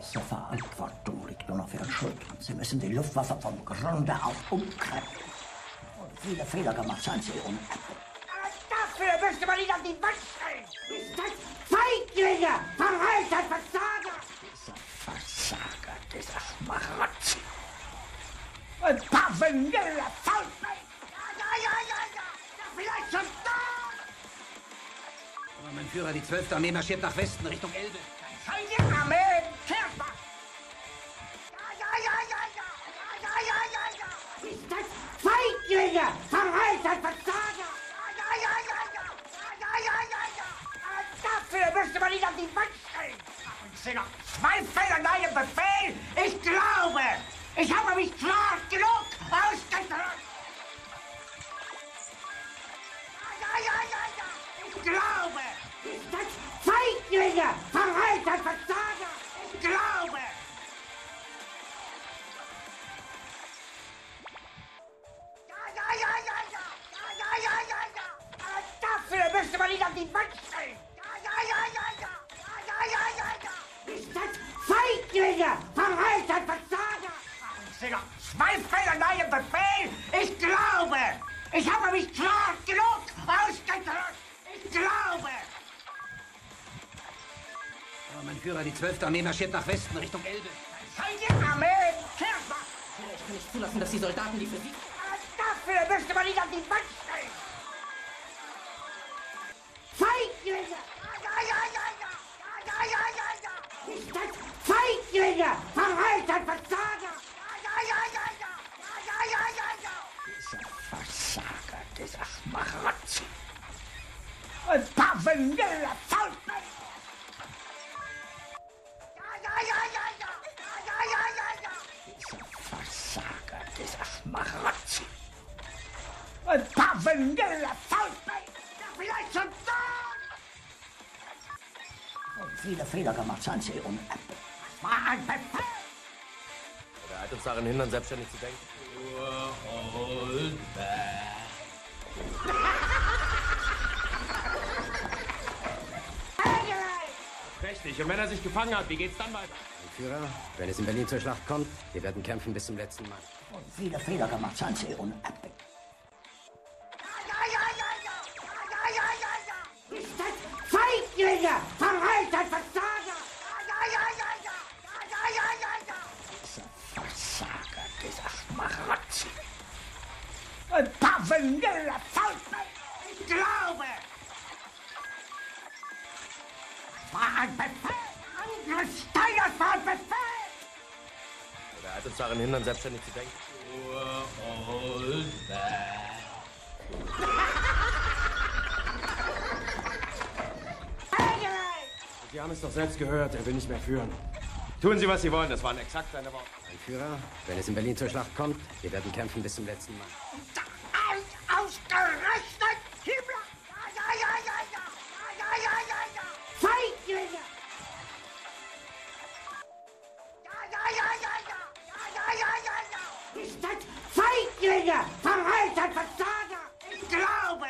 Große Verantwortung liegt nur noch auf Ihren Schultern. Sie müssen die Luftwaffe vom Grunde auf umkrempeln. Und viele Fehler gemacht, seien Sie unabhängig. Dafür müsste man ihn an die Wand stellen! Ist das Feiglinge! Verreiter Versager! Dieser Versager, dieser Schmarotzer. Ein paar Vanille Faultmenschen! Ja, ja, ja, ja, vielleicht schon da! Aber mein Führer, die 12. Armee marschiert nach Westen, Richtung Elbe. Feige Armee! Noch Zweifel an meinem Befehl? Ich glaube! Ich habe mich klar genug ausgedrückt! Ja, ja, ja, ja! Ich glaube! Ist das Feiglinge! Verreiter Versager! Ich glaube! Ja, ja, ja, ja, ja! Ja, ja, ja, ja, ja! Dafür müsste man ihn an die Wand stellen! Feiglinge! Verreiter Versager! Sie noch Zweifel an Befehl? Ich glaube! Ich habe mich klar genug ausgedrückt! Ich glaube! Aber mein Führer, die 12. Armee marschiert nach Westen, Richtung Elbe. Feige Armee! Kehrt mal! Ich kann nicht zulassen, dass die Soldaten, die für Sie... Dafür müsste man ihn an die Wand stellen! Feiglinge! Schmarotzer. Ein paar Vanille Faultmenschen! Ja, ja, ja, ja, ja! Ja, ja, ja, ja! Dieser Versager, dieser Schmarotzer. Ein paar Vanille Faultmenschen! Ja, vielleicht schon da! Und viele Fehler gemacht, seien Sie unabhängig. War ein Befehl! Der hat uns daran hindern, selbstständig zu denken. Richtig. Und wenn er sich gefangen hat, wie geht's dann weiter? Mein Führer, wenn es in Berlin zur Schlacht kommt, wir werden kämpfen bis zum letzten Mann. Und viele Fehler gemacht, seien Sie unabhängig. Ja, ja, ja, ja! Ja, ja, ja, ja! Ist das Feiglinge! Verreiter Versager! Ja, ja, ja, ja, ja! Ja, ja, ja, ja, ja! Dieser Versager, dieser Schmarotzer. Ein paar Vanille Faultmenschen! Ein Befehl! Angriff Steiners war ein Befehl! Der hat uns daran hindern, selbstständig zu denken. Sie haben es doch selbst gehört, er will nicht mehr führen. Tun Sie, was Sie wollen. Das waren exakt seine Worte. Mein Führer, wenn es in Berlin zur Schlacht kommt, wir werden kämpfen bis zum letzten Mann. Aus, Feiglinge! Verreiter Versager! Ich glaube!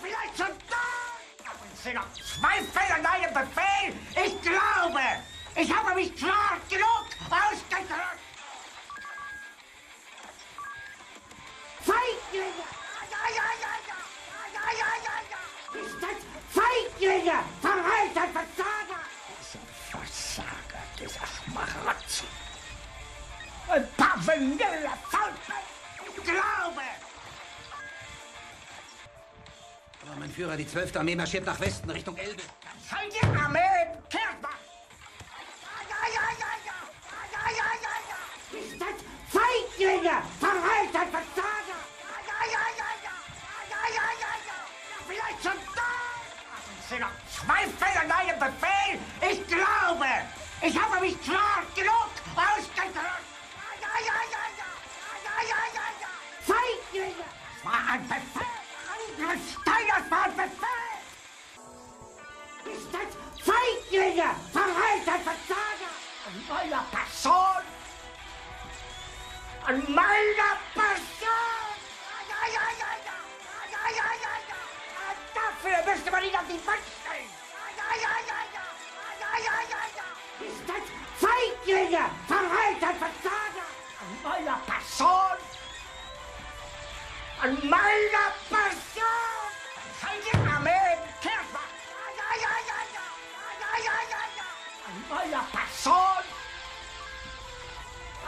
Vielleicht schon da! Haben Sie noch Zweifel an meinem Befehl? Ich glaube! Ich habe mich klar genug ausgedrückt! Feiglinge! Ja, ja, ja, ja! Ja, ja, ja! Ist das Feiglinge! Verreiter Versager! Dieser Versager, dieser Schmarotzer. Ein paar Vanille Führer, die 12. Armee marschiert nach Westen, Richtung Elbe. Armee! Ja! Ja, ja, ja, ja! Ist das Feiglinge! Verreiter Versager! Vielleicht schon da! Sie noch Zweifel an meinem Befehl? Ich glaube! Ich habe mich klar genug ausgedrückt! Feiglinge! Das war ein Befehl! Liga, verreiter Versager, an meiner Person, an meiner Person. Ai, ai, ai, ai, ai, ai, ai, aquella persona.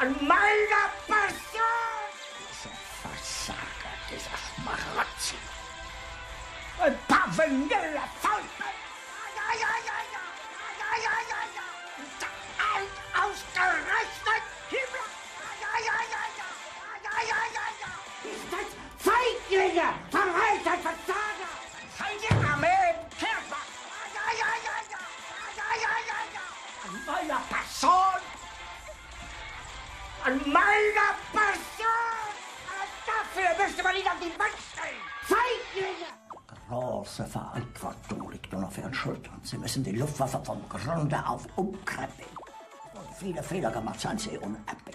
En meine Person! Dieser Versager, dieser Schmarotzi. Ein paar Vanille Verantwortung liegt nur auf Ihren Schultern. Sie müssen die Luftwaffe vom Grunde auf umkrempeln. Und viele Fehler gemacht sind Sie unabhängig.